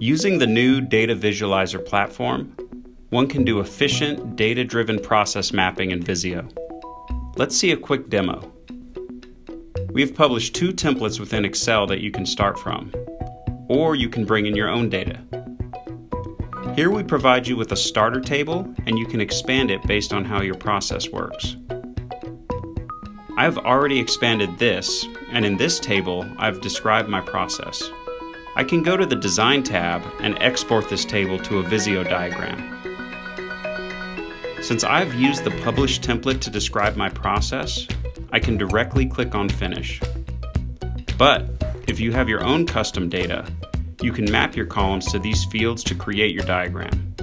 Using the new Data Visualizer platform, one can do efficient, data-driven process mapping in Visio. Let's see a quick demo. We have published two templates within Excel that you can start from, or you can bring in your own data. Here we provide you with a starter table and you can expand it based on how your process works. I have already expanded this, and in this table I've described my process. I can go to the Design tab and export this table to a Visio diagram. Since I've used the published template to describe my process, I can directly click on Finish. But if you have your own custom data, you can map your columns to these fields to create your diagram.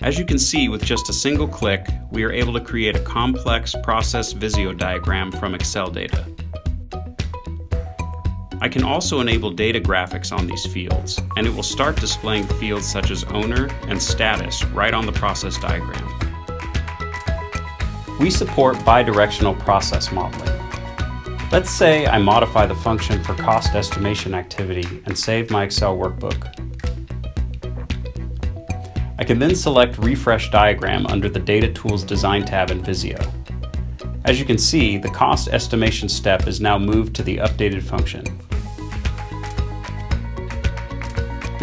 As you can see, with just a single click, we are able to create a complex process Visio diagram from Excel data. I can also enable data graphics on these fields, and it will start displaying fields such as owner and status right on the process diagram. We support bidirectional process modeling. Let's say I modify the function for cost estimation activity and save my Excel workbook. I can then select Refresh Diagram under the Data Tools Design tab in Visio. As you can see, the cost estimation step is now moved to the updated function.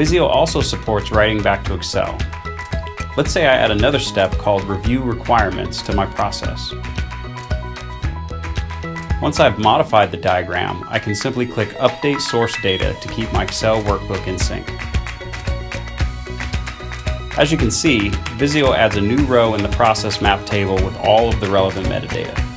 Visio also supports writing back to Excel. Let's say I add another step called Review Requirements to my process. Once I've modified the diagram, I can simply click Update Source Data to keep my Excel workbook in sync. As you can see, Visio adds a new row in the process map table with all of the relevant metadata.